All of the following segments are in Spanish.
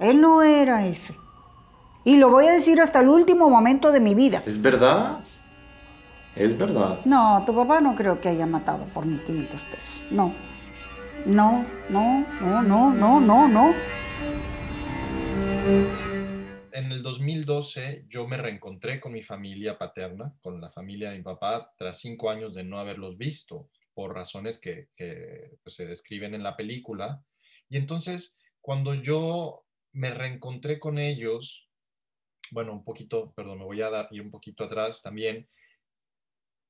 Él no era ese. Y lo voy a decir hasta el último momento de mi vida. ¿Es verdad? Es verdad. No, tu papá no creo que haya matado por 1500 pesos. No. No, no, no, no, no, no, no. En el 2012 yo me reencontré con mi familia paterna, con la familia de mi papá, tras cinco años de no haberlos visto, por razones que, pues, se describen en la película. Y entonces, cuando yo me reencontré con ellos, bueno, un poquito, perdón, me voy a dar, ir un poquito atrás también,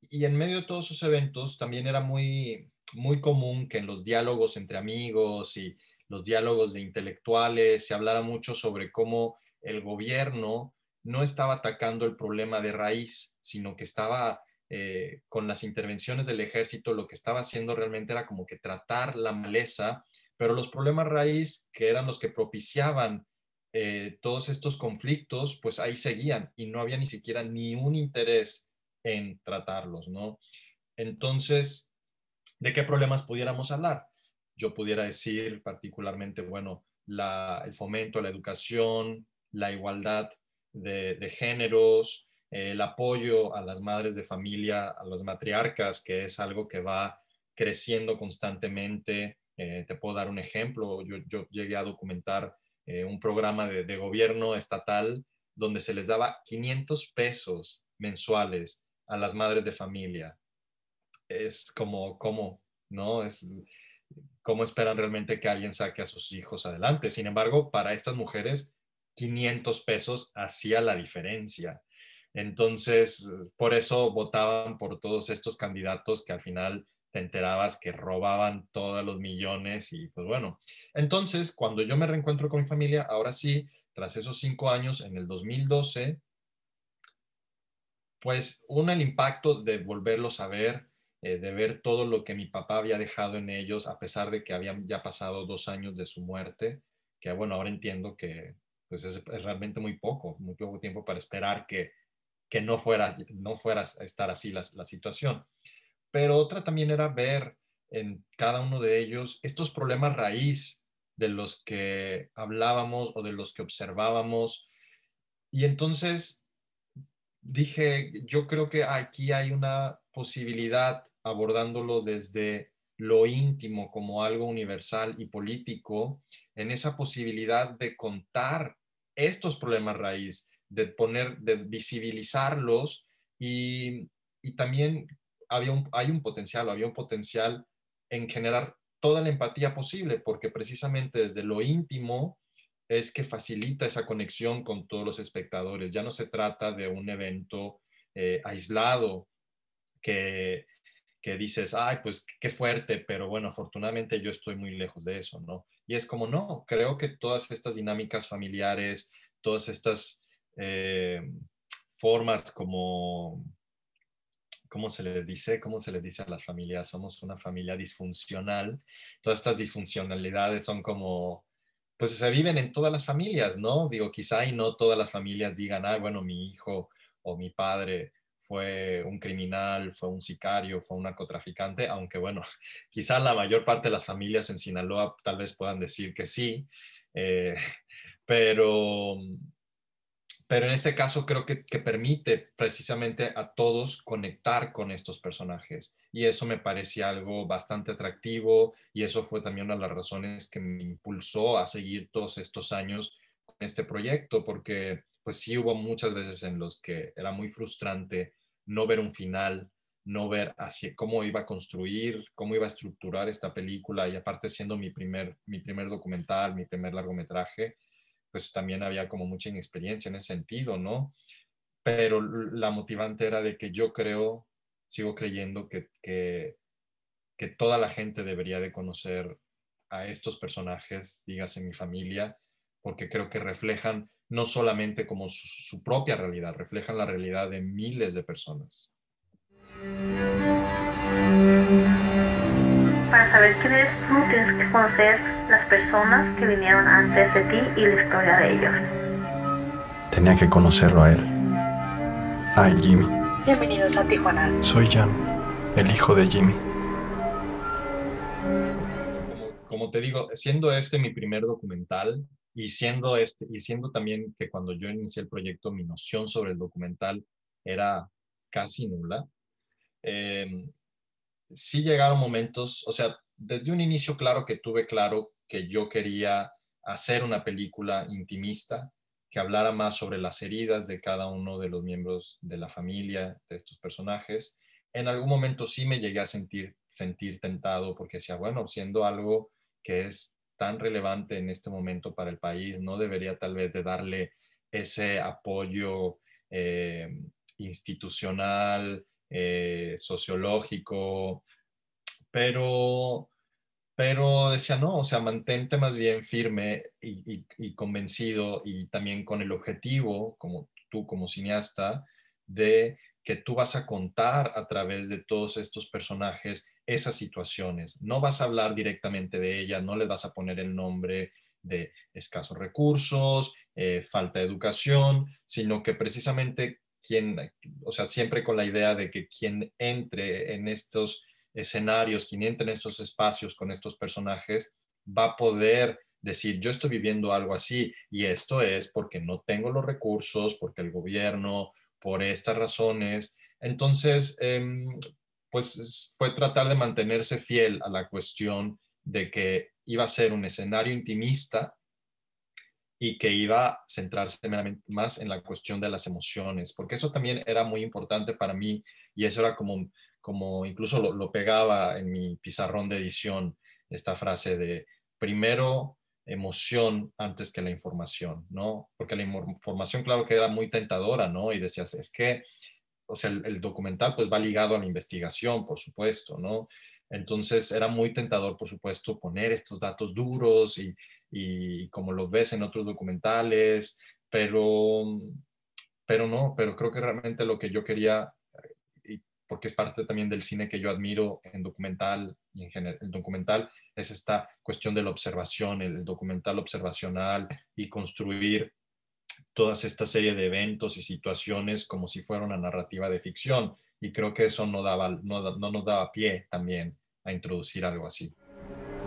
y en medio de todos esos eventos también era muy, muy común que en los diálogos entre amigos y los diálogos de intelectuales se hablara mucho sobre cómo el gobierno no estaba atacando el problema de raíz, sino que estaba eh, con las intervenciones del ejército, lo que estaba haciendo realmente era como que tratar la maleza, pero los problemas raíz, que eran los que propiciaban eh, todos estos conflictos, pues ahí seguían y no había ni siquiera ni un interés en tratarlos, ¿no? Entonces, ¿de qué problemas pudiéramos hablar? Yo pudiera decir particularmente, bueno, el fomento la educación, la igualdad de, géneros, el apoyo a las madres de familia, a las matriarcas, que es algo que va creciendo constantemente. Eh, te puedo dar un ejemplo. Yo, llegué a documentar eh, un programa de, gobierno estatal donde se les daba 500 pesos mensuales a las madres de familia. Es como, ¿cómo? ¿No? Es cómo esperan realmente que alguien saque a sus hijos adelante. Sin embargo, para estas mujeres, 500 pesos hacía la diferencia. Entonces, por eso votaban por todos estos candidatos que al final te enterabas que robaban todos los millones y pues bueno. Entonces, cuando yo me reencuentro con mi familia, ahora sí, tras esos cinco años, en el 2012, pues uno, el impacto de volverlos a ver, eh, de ver todo lo que mi papá había dejado en ellos, a pesar de que habían ya pasado dos años de su muerte, que bueno, ahora entiendo que pues es, realmente muy poco, muy poco tiempo para esperar que, que no, fuera, no fuera a estar así la, la situación. Pero otra también era ver en cada uno de ellos estos problemas raíz de los que hablábamos o de los que observábamos. Y entonces dije, yo creo que aquí hay una posibilidad abordándolo desde lo íntimo como algo universal y político, en esa posibilidad de contar estos problemas raíz, de poner, de visibilizarlos y, también había un, hay un potencial, había un potencial en generar toda la empatía posible, porque precisamente desde lo íntimo es que facilita esa conexión con todos los espectadores. Ya no se trata de un evento eh, aislado que, que dices, ay, pues qué fuerte, pero bueno, afortunadamente yo estoy muy lejos de eso, ¿no? Y es como, no, creo que todas estas dinámicas familiares, todas estas eh, formas como, ¿cómo se le dice? ¿Cómo se le dice a las familias? Somos una familia disfuncional. Todas estas disfuncionalidades son como pues se viven en todas las familias, ¿no? Digo, quizá y no todas las familias digan, ah, bueno, mi hijo o mi padre fue un criminal, fue un sicario, fue un narcotraficante, aunque bueno, quizá la mayor parte de las familias en Sinaloa tal vez puedan decir que sí, eh, pero pero en este caso creo que, permite precisamente a todos conectar con estos personajes. Y eso me parecía algo bastante atractivo y eso fue también una de las razones que me impulsó a seguir todos estos años con este proyecto, porque pues sí hubo muchas veces en los que era muy frustrante no ver un final, no ver así cómo iba a construir, cómo iba a estructurar esta película y aparte siendo mi primer, mi primer documental, mi primer largometraje, pues también había como mucha inexperiencia en ese sentido, ¿no? Pero la motivante era de que yo creo, sigo creyendo que, que, toda la gente debería de conocer a estos personajes, dígase mi familia, porque creo que reflejan no solamente como su propia realidad, reflejan la realidad de miles de personas. Para saber quién eres tú, tienes que conocer las personas que vinieron antes de ti y la historia de ellos. Tenía que conocerlo a él. Ay, Jimmy. Bienvenidos a Tijuana. Soy Jan, el hijo de Jimmy. Como, como te digo, siendo este mi primer documental, y siendo, este, y siendo también que cuando yo inicié el proyecto mi noción sobre el documental era casi nula, eh, sí llegaron momentos, o sea, desde un inicio claro que tuve claro que yo quería hacer una película intimista que hablara más sobre las heridas de cada uno de los miembros de la familia de estos personajes. En algún momento sí me llegué a sentir, tentado porque decía, bueno, siendo algo que es tan relevante en este momento para el país, no debería tal vez de darle ese apoyo eh, institucional, eh, sociológico, pero, pero decía, no, o sea, mantente más bien firme y, convencido y también con el objetivo, como tú como cineasta, de que tú vas a contar a través de todos estos personajes esas situaciones. No vas a hablar directamente de ellas, no le vas a poner el nombre de escasos recursos, eh, falta de educación, sino que precisamente quien, o sea, siempre con la idea de que quien entre en estos escenarios, quien entre en estos espacios con estos personajes, va a poder decir, yo estoy viviendo algo así y esto es porque no tengo los recursos, porque el gobierno, por estas razones. Entonces, em, pues fue tratar de mantenerse fiel a la cuestión de que iba a ser un escenario intimista y que iba a centrarse más en la cuestión de las emociones, porque eso también era muy importante para mí y eso era como, como incluso lo, pegaba en mi pizarrón de edición, esta frase de primero emoción antes que la información, ¿no? Porque la información, claro que era muy tentadora, ¿no? Y decías, es que, o sea, el, el documental pues va ligado a la investigación, por supuesto, ¿no? Entonces era muy tentador, por supuesto, poner estos datos duros y, y como lo ves en otros documentales, pero, pero no, pero creo que realmente lo que yo quería, porque es parte también del cine que yo admiro en documental y en general, el documental, es esta cuestión de la observación, el documental observacional y construir todas esta serie de eventos y situaciones como si fuera una narrativa de ficción. Y creo que eso no, daba, no, no nos daba pie también a introducir algo así.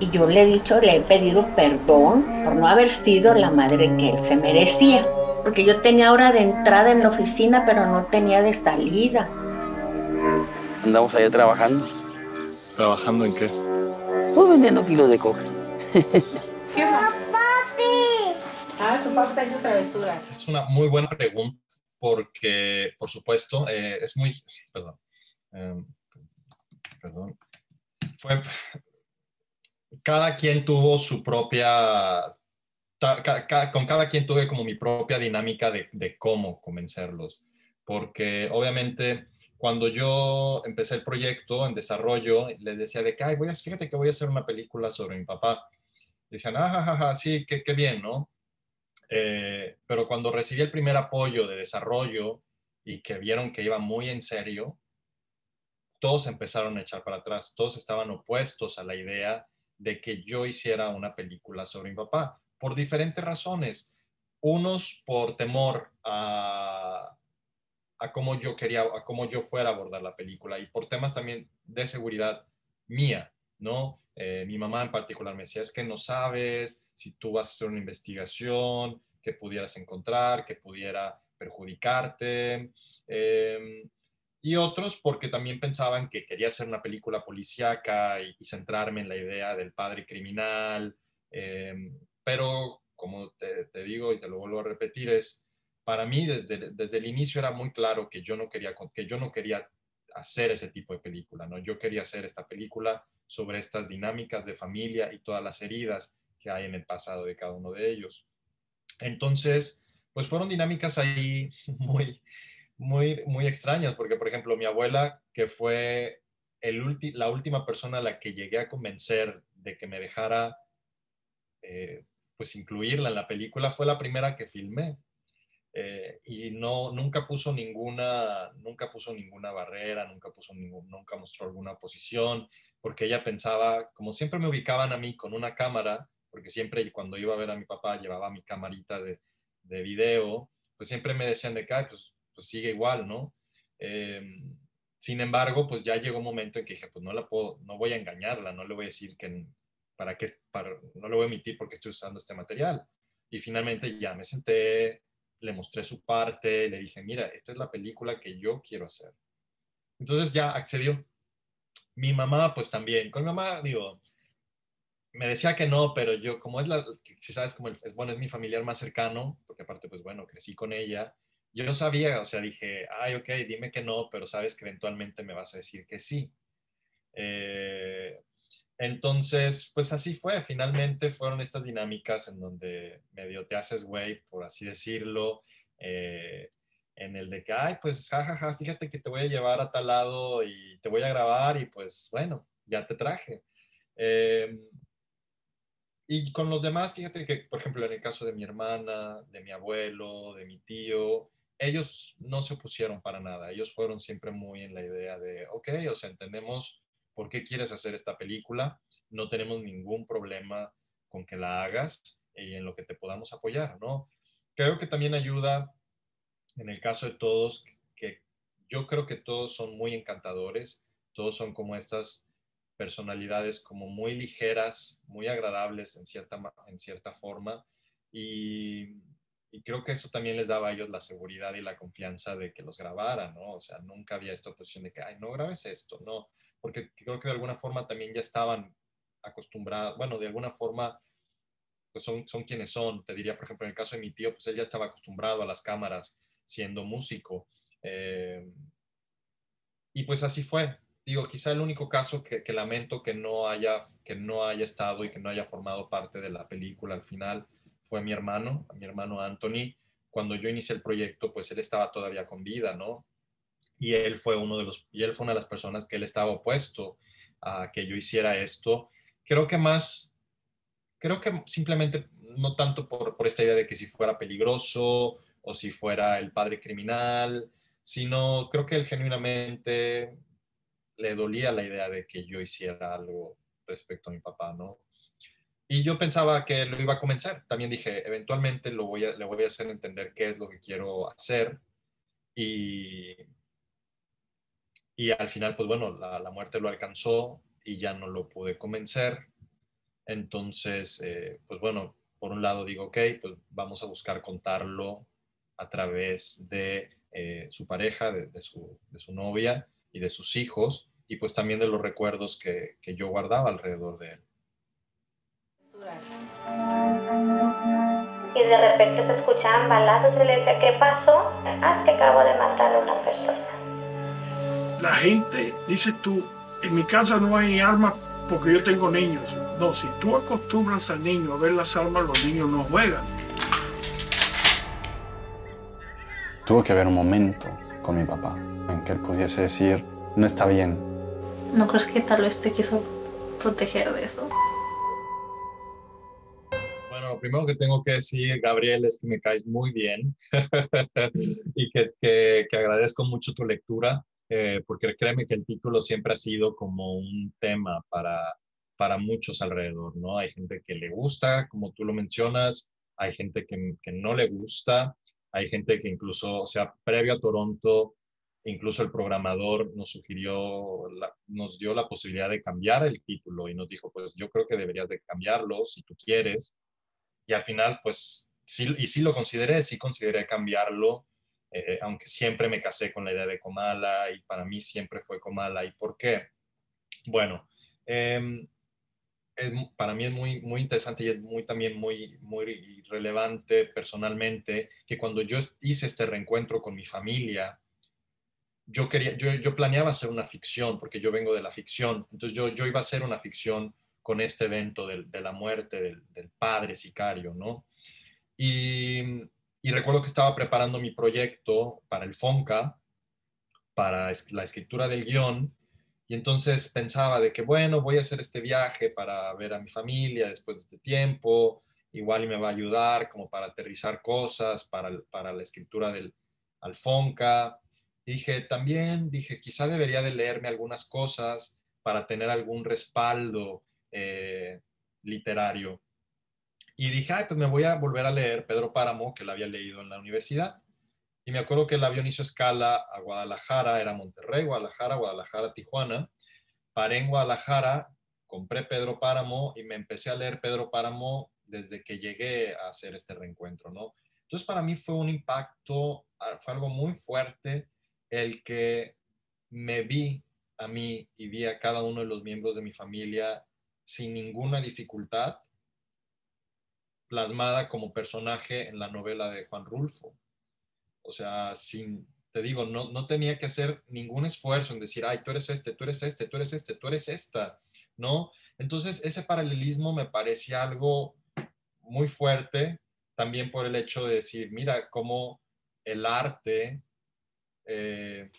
Y yo le he dicho, le he pedido perdón por no haber sido la madre que él se merecía. Porque yo tenía hora de entrada en la oficina, pero no tenía de salida. Andamos allá trabajando. ¿Trabajando en qué? Pues vendiendo kilos de coca. ¿Qué más? ¡Papi! Ah, su papi está haciendo travesuras. Es una muy buena pregunta porque, por supuesto, eh, es muy... Perdón. Eh, perdón. Fue, cada quien tuvo su propia, con cada quien tuve como mi propia dinámica de, cómo convencerlos, porque obviamente cuando yo empecé el proyecto en desarrollo, les decía de que, Ay, voy a, fíjate que voy a hacer una película sobre mi papá. Decían, ah, sí, qué, qué bien, ¿no? Eh, pero cuando recibí el primer apoyo de desarrollo y que vieron que iba muy en serio, todos empezaron a echar para atrás, todos estaban opuestos a la idea de que yo hiciera una película sobre mi papá, por diferentes razones. Unos por temor a, a cómo yo quería, a cómo yo fuera a abordar la película y por temas también de seguridad mía, ¿no? Eh, mi mamá en particular me decía, es que no sabes si tú vas a hacer una investigación que pudieras encontrar, que pudiera perjudicarte. Eh, y otros porque también pensaban que quería hacer una película policíaca y, centrarme en la idea del padre criminal. Em, pero, como te, digo y te lo vuelvo a repetir, es para mí desde, desde el inicio era muy claro que yo no quería que yo no quería hacer ese tipo de película, no, yo quería hacer esta película sobre estas dinámicas de familia y todas las heridas que hay en el pasado de cada uno de ellos. Entonces, pues fueron dinámicas ahí muy muy, muy extrañas, porque por ejemplo mi abuela, que fue el la última persona a la que llegué a convencer de que me dejara eh, pues incluirla en la película, fue la primera que filmé. Eh, y no, nunca puso ninguna, nunca puso ninguna barrera, nunca puso ningún, nunca mostró alguna posición, porque ella pensaba, como siempre me ubicaban a mí con una cámara, porque siempre cuando iba a ver a mi papá llevaba mi camarita de, de video, pues siempre me decían de que, pues pues sigue igual, ¿no? Em, sin embargo, pues ya llegó un momento en que dije, pues no la puedo, no voy a engañarla, no le voy a decir que, para qué, para, no le voy a emitir porque estoy usando este material. Y finalmente ya me senté, le mostré su parte, le dije, mira, esta es la película que yo quiero hacer. Entonces ya accedió. Mi mamá, pues también. Con mi mamá, digo, me decía que no, pero yo, como es la, si sabes, como el, bueno, es mi familiar más cercano, porque aparte, pues bueno, crecí con ella, yo no sabía, o sea, dije, ay, ok, dime que no, pero sabes que eventualmente me vas a decir que sí. Eh, entonces, pues así fue, finalmente fueron estas dinámicas en donde medio te haces güey, por así decirlo, eh, en el de que, ay, pues jajaja, fíjate que te voy a llevar a tal lado y te voy a grabar y pues bueno, ya te traje. Eh, y con los demás, fíjate que, por ejemplo, en el caso de mi hermana, de mi abuelo, de mi tío, ellos no se opusieron para nada. Ellos fueron siempre muy en la idea de, ok, o sea, entendemos por qué quieres hacer esta película, no tenemos ningún problema con que la hagas y en lo que te podamos apoyar, ¿no? Creo que también ayuda, en el caso de todos, que yo creo que todos son muy encantadores, todos son como estas personalidades como muy ligeras, muy agradables en cierta, en cierta forma y, creo que eso también les daba a ellos la seguridad y la confianza de que los grabaran, ¿no? O sea, nunca había esta posición de que, ay, no grabes esto, no, porque creo que de alguna forma también ya estaban acostumbrados, bueno, de alguna forma, pues son, son quienes son, te diría, por ejemplo, en el caso de mi tío, pues él ya estaba acostumbrado a las cámaras siendo músico. Eh, y pues así fue, digo, quizá el único caso que, lamento que no, haya, que no haya estado y que no haya formado parte de la película al final fue mi hermano, mi hermano Anthony. Cuando yo inicié el proyecto, pues él estaba todavía con vida, ¿no? Y él fue uno de los, y él fue una de las personas que él estaba opuesto a que yo hiciera esto. Creo que más, creo que simplemente no tanto por, por esta idea de que si fuera peligroso o si fuera el padre criminal, sino creo que él genuinamente le dolía la idea de que yo hiciera algo respecto a mi papá, ¿no? Y yo pensaba que lo iba a convencer. También dije, eventualmente lo voy a, le voy a hacer entender qué es lo que quiero hacer. Y, y al final, pues bueno, la, muerte lo alcanzó y ya no lo pude convencer. Entonces, eh, pues bueno, por un lado digo, ok, pues vamos a buscar contarlo a través de eh, su pareja, de, su, de su novia y de sus hijos, y pues también de los recuerdos que, que yo guardaba alrededor de él. Y de repente se escuchaban balazos y le decía, ¿qué pasó? Ah, que acabo de matar a una persona. La gente, dices tú, en mi casa no hay armas porque yo tengo niños. No, si tú acostumbras al niño a ver las armas, los niños no juegan. Tuvo que haber un momento con mi papá en que él pudiese decir, no está bien. ¿No crees que tal vez te quiso proteger de eso? Bueno, lo primero que tengo que decir, Gabriel, es que me caes muy bien y que, que, agradezco mucho tu lectura, eh, porque créeme que el título siempre ha sido como un tema para, para muchos alrededor, ¿no? Hay gente que le gusta, como tú lo mencionas, hay gente que, que no le gusta, hay gente que incluso, o sea, previo a Toronto, Incluso el programador nos sugirió, nos dio la posibilidad de cambiar el título y nos dijo, pues yo creo que deberías de cambiarlo si tú quieres. Y al final, pues sí, y sí lo consideré, sí consideré cambiarlo, eh, aunque siempre me casé con la idea de Comala y para mí siempre fue Comala. ¿Y por qué? Bueno, em, es, para mí es muy, muy interesante y es muy, también muy, muy relevante personalmente que cuando yo hice este reencuentro con mi familia, yo, quería, yo, yo, planeaba hacer una ficción, porque yo vengo de la ficción, entonces yo, yo iba a hacer una ficción con este evento de, de la muerte del, del, padre sicario, ¿no? Y, y, recuerdo que estaba preparando mi proyecto para el FONCA, para la escritura del guion, y entonces pensaba de que, bueno, voy a hacer este viaje para ver a mi familia después de este tiempo, igual y me va a ayudar como para aterrizar cosas para, para la escritura del FONCA Dije, también, dije, quizá debería de leerme algunas cosas para tener algún respaldo eh, literario. Y dije, ay, pues me voy a volver a leer Pedro Páramo, que la había leído en la universidad. Y me acuerdo que el avión hizo escala a Guadalajara, era Monterrey, Guadalajara, Guadalajara, Tijuana. Paré en Guadalajara, compré Pedro Páramo y me empecé a leer Pedro Páramo desde que llegué a hacer este reencuentro, ¿no? Entonces para mí fue un impacto, ah, fue algo muy fuerte el que me vi a mí y vi a cada uno de los miembros de mi familia sin ninguna dificultad plasmada como personaje en la novela de Juan Rulfo. O sea, sin, te digo, no, no tenía que hacer ningún esfuerzo en decir, ay, tú eres este, tú eres este, tú eres este, tú eres esta, ¿no? Entonces, ese paralelismo me parecía algo muy fuerte, también por el hecho de decir, mira, cómo el arte, eh,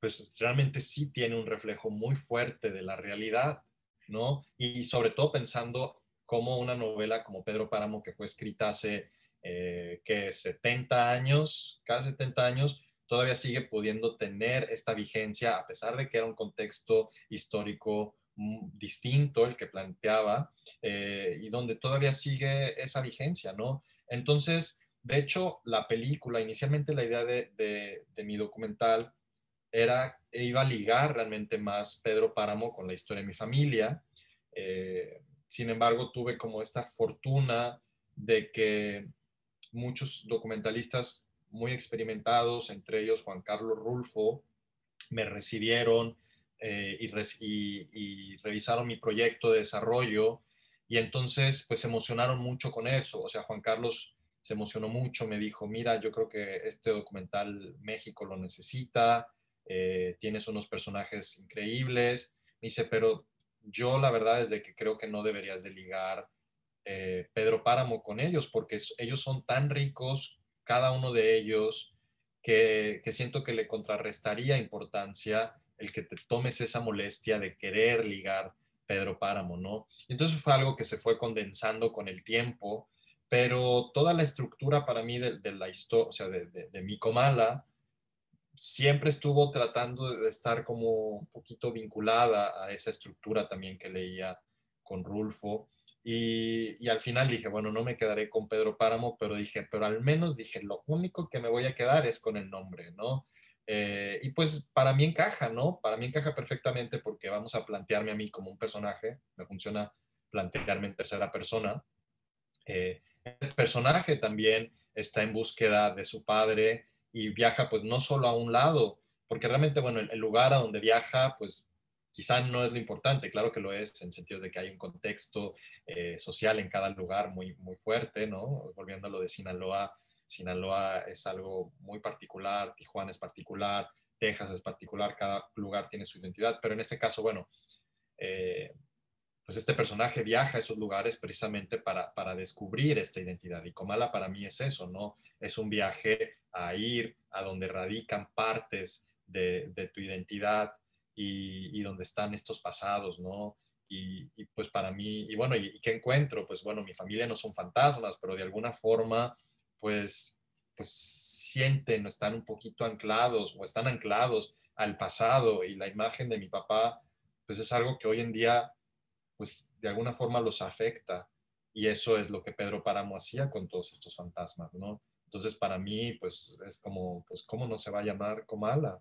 pues realmente sí tiene un reflejo muy fuerte de la realidad, ¿no? Y sobre todo pensando cómo una novela como Pedro Páramo, que fue escrita hace, eh, que 70 años, casi 70 años, todavía sigue pudiendo tener esta vigencia, a pesar de que era un contexto histórico mm, distinto el que planteaba eh, y donde todavía sigue esa vigencia, ¿no? Entonces, de hecho, la película, inicialmente la idea de, mi documental era, iba a ligar realmente más Pedro Páramo con la historia de mi familia. Eh, sin embargo, tuve como esta fortuna de que muchos documentalistas muy experimentados, entre ellos Juan Carlos Rulfo, me recibieron eh, y, revisaron mi proyecto de desarrollo y entonces pues se emocionaron mucho con eso. O sea, Juan Carlos se emocionó mucho, me dijo, mira, yo creo que este documental México lo necesita, eh, tienes unos personajes increíbles. Me dice, pero yo la verdad es de que creo que no deberías de ligar eh, Pedro Páramo con ellos porque ellos son tan ricos cada uno de ellos, que, siento que le contrarrestaría importancia el que te tomes esa molestia de querer ligar Pedro Páramo, ¿no? Entonces fue algo que se fue condensando con el tiempo, pero toda la estructura para mí de, la historia, o sea, de, de, mi comala, siempre estuvo tratando de estar como un poquito vinculada a esa estructura también que leía con Rulfo. Y, al final dije, bueno, no me quedaré con Pedro Páramo, pero dije, pero al menos dije, lo único que me voy a quedar es con el nombre, ¿no? Eh, y pues para mí encaja, ¿no? Para mí encaja perfectamente porque vamos a plantearme a mí como un personaje, me funciona plantearme en tercera persona. Eh, el personaje también está en búsqueda de su padre y viaja pues no solo a un lado, porque realmente, bueno, el, lugar a donde viaja pues quizá no es lo importante, claro que lo es, en sentido de que hay un contexto eh, social en cada lugar muy, muy fuerte, ¿no? Volviendo a lo de Sinaloa, Sinaloa es algo muy particular, Tijuana es particular, Texas es particular, cada lugar tiene su identidad, pero en este caso, bueno, eh, pues este personaje viaja a esos lugares precisamente para, para, descubrir esta identidad. Y Comala para mí es eso, ¿no? Es un viaje a ir a donde radican partes de, de tu identidad, y, donde están estos pasados, ¿no? Y, pues para mí, y bueno, ¿y, qué encuentro? Pues bueno, mi familia no son fantasmas, pero de alguna forma, pues, pues sienten, están un poquito anclados o están anclados al pasado y la imagen de mi papá, pues es algo que hoy en día, pues de alguna forma los afecta. Y eso es lo que Pedro Páramo hacía con todos estos fantasmas, ¿no? Entonces, para mí, pues es como, pues, ¿cómo no se va a llamar Comala?